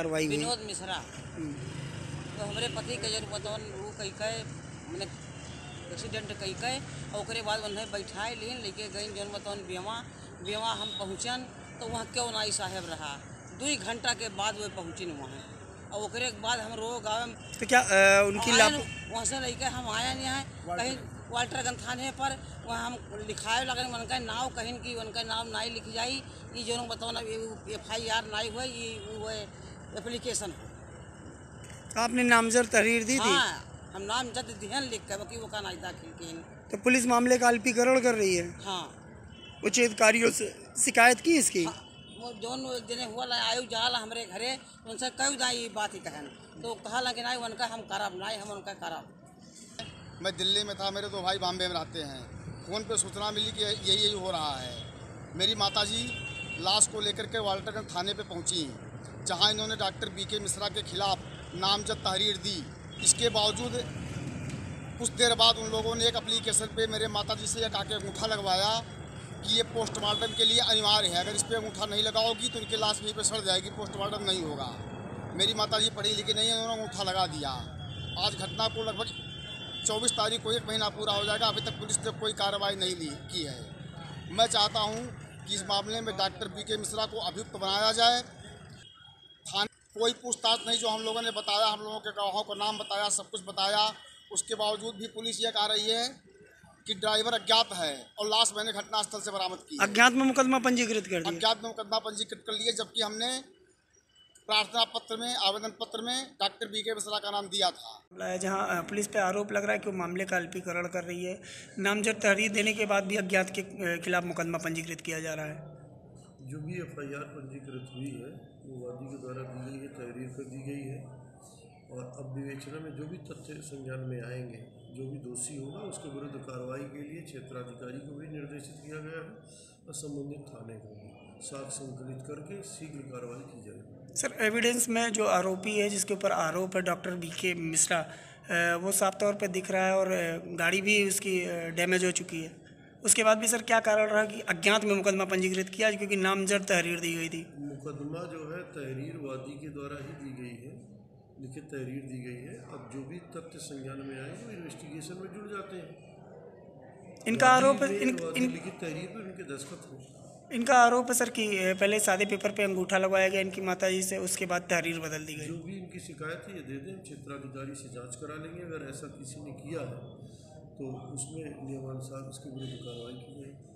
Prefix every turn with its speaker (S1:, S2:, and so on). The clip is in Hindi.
S1: कार्रवाई हुई।
S2: विनोद मिश्रा। तो हमारे पति के जन बतौन वो कई के मैंने एक्सीडेंट कई के और बाद उन्हें बैठाए लीन लेके गई जौन बतौन बेवा बेवा हम पहुँचन तो वहाँ क्यों नाई साहेब रहा। दू घंटा के बाद वो पहुँचिन वहाँ। और ओकरे के बाद हम रो गाँव।
S1: तो क्या अ, उनकी लाप
S2: वहाँ से लेके हम आया नहीं है कहीं वाल्टरगंज थाने पर वहाँ हम लिखाए लगन उनका नाव कहीं की उनका नाम नाई लिख जाई। ये जो बताओ ना एफ़ आई आर नाई हुए ये वो एप्लीकेशन
S1: आपने नामजद तहरीर दी थी?
S2: हाँ हम नाम जद ध्यान लिख के बाकी वो का नाई दाखिल किए
S1: तो पुलिस मामले का अल्पीकरण कर रही है?
S2: हाँ।
S1: उच्च अधिकारियों से शिकायत की इसकी?
S2: हाँ, वो जोन जने हुआ ला आयु जाला हमरे घरे उनसे कह दा ये बात ही कहन तो कहा लगे नाई उनका हम करब नाई हम उनका करब
S3: मैं दिल्ली में था मेरे दो भाई बॉम्बे में रहते हैं। फ़ोन पे सूचना मिली कि यही यही हो रहा है। मेरी माताजी लाश को लेकर के वाल्टरगंज थाने पे पहुँची जहाँ इन्होंने डॉक्टर बी के मिश्रा के खिलाफ नामजद तहरीर दी। इसके बावजूद कुछ देर बाद उन लोगों ने एक अप्लीकेशन पे मेरे माताजी से एक आके अंगूठा लगवाया कि ये पोस्टमार्टम के लिए अनिवार्य है। अगर इस पर अंगूठा नहीं लगाओगी तो इनकी लाश यहीं पर सड़ जाएगी पोस्टमार्टम नहीं होगा। मेरी माताजी पढ़ी लिखी नहीं है, उन्होंने अंगूठा लगा दिया। आज घटना को लगभग चौबीस तारीख को एक महीना पूरा हो जाएगा। अभी तक पुलिस ने कोई कार्रवाई नहीं ली, की है। मैं चाहता हूँ कि इस मामले में डॉक्टर बी के मिश्रा को अभियुक्त बनाया जाए। कोई पूछताछ नहीं जो हम लोगों ने बताया हम लोगों के गवाहों का नाम बताया सब कुछ बताया। उसके बावजूद भी पुलिस ये कह रही है कि ड्राइवर अज्ञात है और लाश मैंने घटनास्थल से बरामद की
S1: अज्ञात में मुकदमा पंजीकृत कर दिया।
S3: अज्ञात में मुकदमा पंजीकृत कर लिए जबकि हमने प्रार्थना पत्र में आवेदन पत्र में डॉक्टर बी के मिश्रा का नाम दिया था।
S1: जहाँ पुलिस पे आरोप लग रहा है कि वो मामले का अल्पीकरण कर रही है। नामजद तहरीर देने के बाद भी अज्ञात के खिलाफ मुकदमा पंजीकृत किया जा रहा है।
S4: जो भी एफ़ आई आर पंजीकृत हुई है, वो वादी के द्वारा दी गई है, तहरीर कर दी गई है। और अब विवेचना में जो भी तथ्य संज्ञान में आएँगे, जो भी दोषी होगा, उसके विरुद्ध कार्रवाई के लिए क्षेत्राधिकारी को भी निर्देशित किया गया है और संबंधित थाने को भी। साक्ष्य संकलित करके शीघ्र कार्रवाई की जाएगी
S1: सर एविडेंस में जो आरोपी है, जिसके ऊपर आरोप है, डॉक्टर बी के मिश्रा वो साफ़ तौर पर दिख रहा है और गाड़ी भी उसकी डैमेज हो चुकी है। उसके बाद भी सर क्या कारण रहा कि अज्ञात में मुकदमा पंजीकृत किया क्योंकि नामजद तहरीर दी गई थी?
S4: मुकदमा जो है तहरीर वादी के द्वारा ही दी गई है। लिखित तहरीर दी गई है। अब जो भी तथ्य संज्ञान में आए वो इन्वेस्टिगेशन में जुड़ जाते हैं।
S1: इनका आरोप इन, इन,
S4: लिखित तहरीर पर उनके दस्तखत हैं।
S1: इनका आरोप है सर कि पहले सादे पेपर पे अंगूठा लगवाया गया इनकी माता जी से उसके बाद तहरीर बदल दी गई।
S4: जो भी इनकी शिकायत है ये दे दें। क्षेत्राधिकारी से जाँच करा लेंगे। अगर ऐसा किसी ने किया है तो उसमें नियमानुसार उसके विरुद्ध कार्रवाई की जाएगी।